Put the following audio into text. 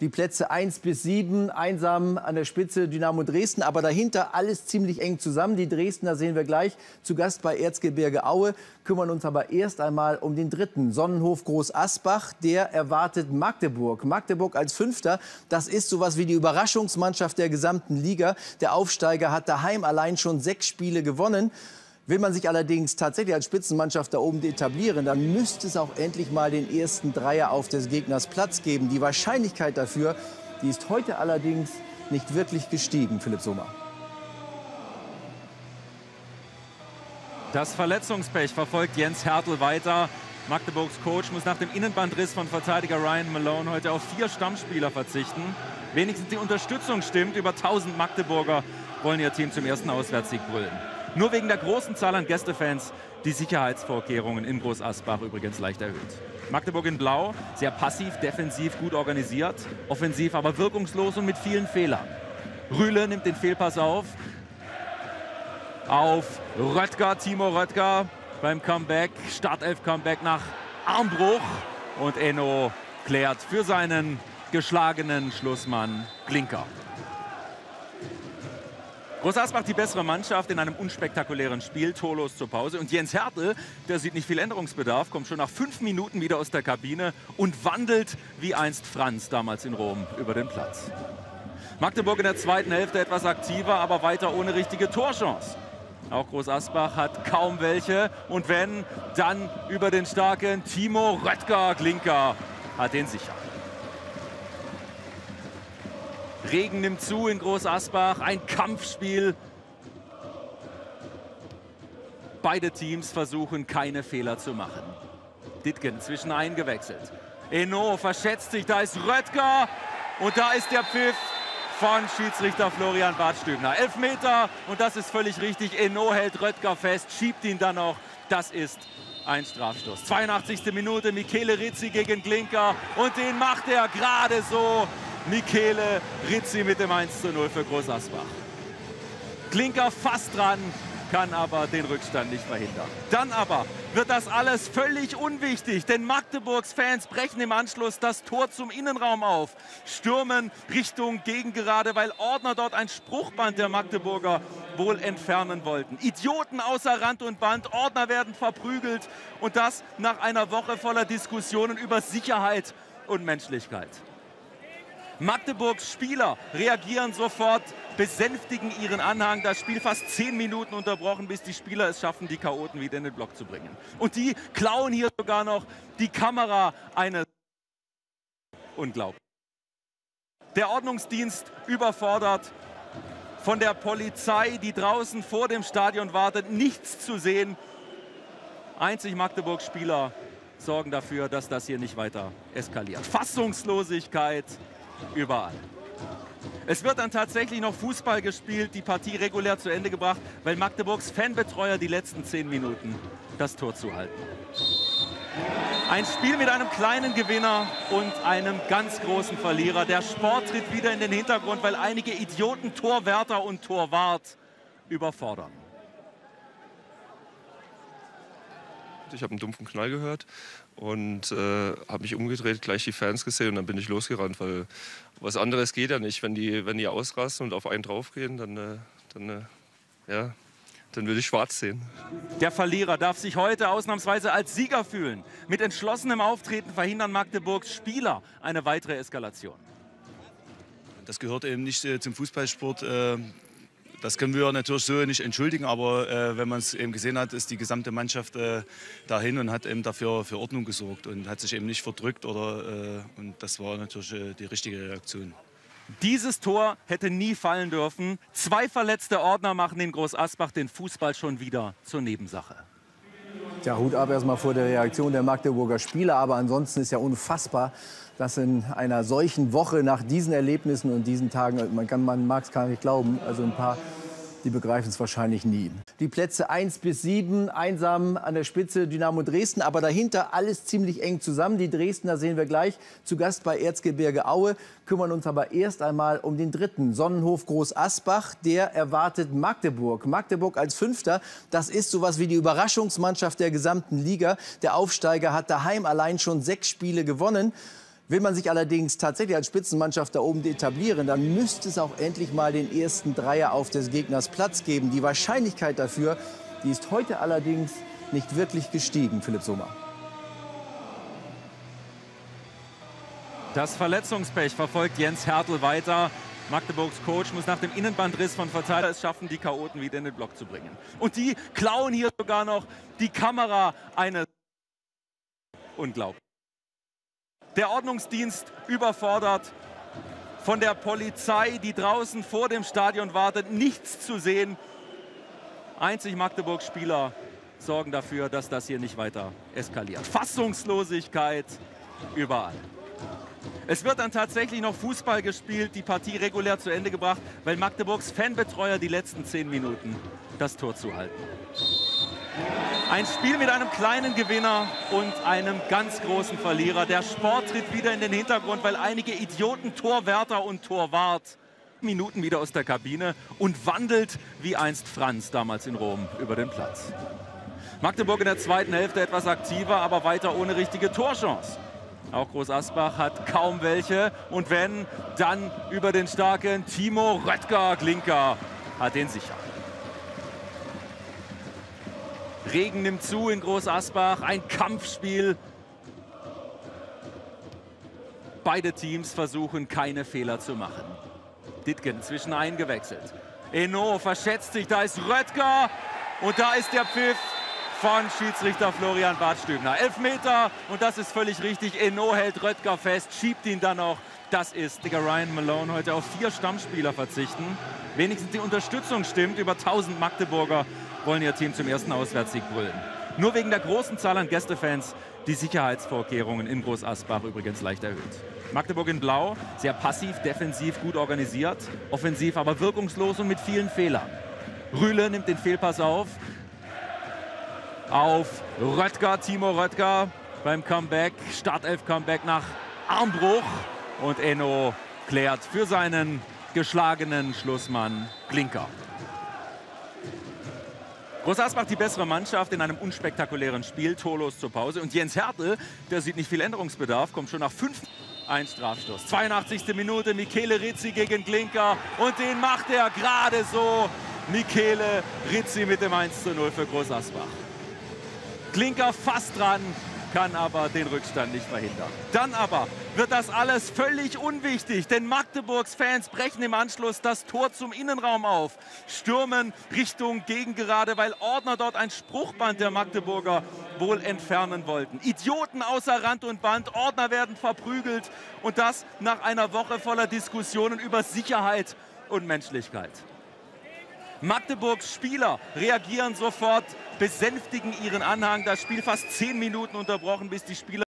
Die Plätze 1 bis 7 einsam an der Spitze Dynamo Dresden, aber dahinter alles ziemlich eng zusammen. Die Dresdner sehen wir gleich zu Gast bei Erzgebirge Aue, kümmern uns aber erst einmal um den dritten Sonnenhof Groß Asbach. Der erwartet Magdeburg. Magdeburg als Fünfter, das ist sowas wie die Überraschungsmannschaft der gesamten Liga. Der Aufsteiger hat daheim allein schon sechs Spiele gewonnen. Will man sich allerdings tatsächlich als Spitzenmannschaft da oben etablieren, dann müsste es auch endlich mal den ersten Dreier auf des Gegners Platz geben. Die Wahrscheinlichkeit dafür, die ist heute allerdings nicht wirklich gestiegen, Philipp Sommer. Das Verletzungspech verfolgt Jens Hertel weiter. Magdeburgs Coach muss nach dem Innenbandriss von Verteidiger Ryan Malone heute auf vier Stammspieler verzichten. Wenigstens die Unterstützung stimmt. Über 1000 Magdeburger wollen ihr Team zum ersten Auswärtssieg brüllen. Nur wegen der großen Zahl an Gästefans die Sicherheitsvorkehrungen in Groß Asbach übrigens leicht erhöht. Magdeburg in Blau, sehr passiv, defensiv, gut organisiert, offensiv aber wirkungslos und mit vielen Fehlern. Rühle nimmt den Fehlpass auf. Auf Röttger, Timo Röttger beim Comeback, Startelf-Comeback nach Armbruch. Und Enno klärt für seinen geschlagenen Schlussmann Glinker. Groß Asbach die bessere Mannschaft in einem unspektakulären Spiel, torlos zur Pause. Und Jens Hertel, der sieht nicht viel Änderungsbedarf, kommt schon nach fünf Minuten wieder aus der Kabine und wandelt wie einst Franz damals in Rom über den Platz. Magdeburg in der zweiten Hälfte etwas aktiver, aber weiter ohne richtige Torchance. Auch Groß Asbach hat kaum welche. Und wenn, dann über den starken Timo Röttger. Glinker hat den sicher. Regen nimmt zu in Groß Asbach. Ein Kampfspiel. Beide Teams versuchen, keine Fehler zu machen. Ditgen zwischen eingewechselt. Eno verschätzt sich. Da ist Röttger. Und da ist der Pfiff von Schiedsrichter Florian Bartstübner. Elf Meter und das ist völlig richtig. Eno hält Röttger fest, schiebt ihn dann noch. Das ist ein Strafstoß. 82. Minute, Michele Rizzi gegen Glinker und den macht er gerade so. Michele Rizzi mit dem 1 zu 0 für Groß Asbach. Klinker fast dran, kann aber den Rückstand nicht verhindern. Dann aber wird das alles völlig unwichtig, denn Magdeburgs Fans brechen im Anschluss das Tor zum Innenraum auf, stürmen Richtung Gegengerade, weil Ordner dort ein Spruchband der Magdeburger wohl entfernen wollten. Idioten außer Rand und Band, Ordner werden verprügelt und das nach einer Woche voller Diskussionen über Sicherheit und Menschlichkeit. Magdeburgs Spieler reagieren sofort, besänftigen ihren Anhang. Das Spiel fast zehn Minuten unterbrochen, bis die Spieler es schaffen, die Chaoten wieder in den Block zu bringen. Und die klauen hier sogar noch die Kamera eines. Unglaublich. Der Ordnungsdienst überfordert. Von der Polizei, die draußen vor dem Stadion wartet, nichts zu sehen. Einzig Magdeburgs Spieler sorgen dafür, dass das hier nicht weiter eskaliert. Fassungslosigkeit, überall. Es wird dann tatsächlich noch Fußball gespielt, die Partie regulär zu Ende gebracht, weil Magdeburgs Fanbetreuer die letzten zehn Minuten das Tor zuhalten. Ein Spiel mit einem kleinen Gewinner und einem ganz großen Verlierer. Der Sport tritt wieder in den Hintergrund, weil einige Idioten Torwärter und Torwart überfordern. Ich habe einen dumpfen Knall gehört und äh, habe mich umgedreht, gleich die Fans gesehen und dann bin ich losgerannt, weil was anderes geht ja nicht. Wenn die, wenn die ausrasten und auf einen draufgehen, dann, äh, dann, äh, ja, dann würde ich schwarz sehen. Der Verlierer darf sich heute ausnahmsweise als Sieger fühlen. Mit entschlossenem Auftreten verhindern Magdeburgs Spieler eine weitere Eskalation. Das gehört eben nicht äh, zum Fußballsport. Äh, das können wir natürlich so nicht entschuldigen, aber äh, wenn man es eben gesehen hat, ist die gesamte Mannschaft äh, dahin und hat eben dafür für Ordnung gesorgt und hat sich eben nicht verdrückt oder äh, und das war natürlich äh, die richtige Reaktion. Dieses Tor hätte nie fallen dürfen. Zwei verletzte Ordner machen in Groß Asbach den Fußball schon wieder zur Nebensache. Ja, Hut ab erstmal vor der Reaktion der Magdeburger Spieler, aber ansonsten ist ja unfassbar, dass in einer solchen Woche nach diesen Erlebnissen und diesen Tagen, man, man mag es gar nicht glauben, also ein paar, die begreifen es wahrscheinlich nie. Die Plätze 1 bis 7 einsam an der Spitze Dynamo Dresden, aber dahinter alles ziemlich eng zusammen. Die Dresdner sehen wir gleich zu Gast bei Erzgebirge Aue, kümmern uns aber erst einmal um den dritten Sonnenhof Groß Asbach. Der erwartet Magdeburg. Magdeburg als Fünfter, das ist sowas wie die Überraschungsmannschaft der gesamten Liga. Der Aufsteiger hat daheim allein schon sechs Spiele gewonnen. Will man sich allerdings tatsächlich als Spitzenmannschaft da oben etablieren, dann müsste es auch endlich mal den ersten Dreier auf des Gegners Platz geben. Die Wahrscheinlichkeit dafür, die ist heute allerdings nicht wirklich gestiegen, Philipp Sommer. Das Verletzungspech verfolgt Jens Hertel weiter. Magdeburgs Coach muss nach dem Innenbandriss von Verteiler es schaffen, die Chaoten wieder in den Block zu bringen. Und die klauen hier sogar noch die Kamera eines. Unglaublich. Der Ordnungsdienst überfordert. Von der Polizei, die draußen vor dem Stadion wartet, nichts zu sehen. Einzig Magdeburgs Spieler sorgen dafür, dass das hier nicht weiter eskaliert. Fassungslosigkeit überall. Es wird dann tatsächlich noch Fußball gespielt, die Partie regulär zu Ende gebracht, weil Magdeburgs Fanbetreuer die letzten zehn Minuten das Tor zuhalten. Ein Spiel mit einem kleinen Gewinner und einem ganz großen Verlierer. Der Sport tritt wieder in den Hintergrund, weil einige Idioten Torwärter und Torwart Minuten wieder aus der Kabine und wandelt wie einst Franz damals in Rom über den Platz. Magdeburg in der zweiten Hälfte etwas aktiver, aber weiter ohne richtige Torchance. Auch Groß Asbach hat kaum welche. Und wenn, dann über den starken Timo Röttger. Glinker hat den sicher. Regen nimmt zu in Groß Asbach. Ein Kampfspiel. Beide Teams versuchen, keine Fehler zu machen. Ditgen zwischen eingewechselt. Eno verschätzt sich, da ist Röttger. Und da ist der Pfiff von Schiedsrichter Florian Bartstübner. Elf Meter und das ist völlig richtig. Eno hält Röttger fest, schiebt ihn dann noch. Das ist Digger Ryan Malone heute auf vier Stammspieler verzichten. Wenigstens die Unterstützung stimmt. Über 1000 Magdeburger wollen ihr Team zum ersten Auswärtssieg brüllen. Nur wegen der großen Zahl an Gästefans die Sicherheitsvorkehrungen in Groß Asbach übrigens leicht erhöht. Magdeburg in Blau, sehr passiv, defensiv, gut organisiert, offensiv aber wirkungslos und mit vielen Fehlern. Rühle nimmt den Fehlpass auf, auf Röttger, Timo Röttger beim Comeback, Startelf-Comeback nach Armbruch. Und Enno klärt für seinen geschlagenen Schlussmann Glinker. Groß Asbach die bessere Mannschaft in einem unspektakulären Spiel, torlos zur Pause. Und Jens Hertel, der sieht nicht viel Änderungsbedarf, kommt schon nach fünf. Ein Strafstoß. 82. Minute, Michele Rizzi gegen Glinker. Und den macht er gerade so. Michele Rizzi mit dem 1 zu 0 für Groß Asbach. Klinker fast dran, kann aber den Rückstand nicht verhindern. Dann aber wird das alles völlig unwichtig, denn Magdeburgs Fans brechen im Anschluss das Tor zum Innenraum auf, stürmen Richtung Gegengerade, weil Ordner dort ein Spruchband der Magdeburger wohl entfernen wollten. Idioten außer Rand und Band, Ordner werden verprügelt und das nach einer Woche voller Diskussionen über Sicherheit und Menschlichkeit. Magdeburgs Spieler reagieren sofort, besänftigen ihren Anhang. Das Spiel fast zehn Minuten unterbrochen, bis die Spieler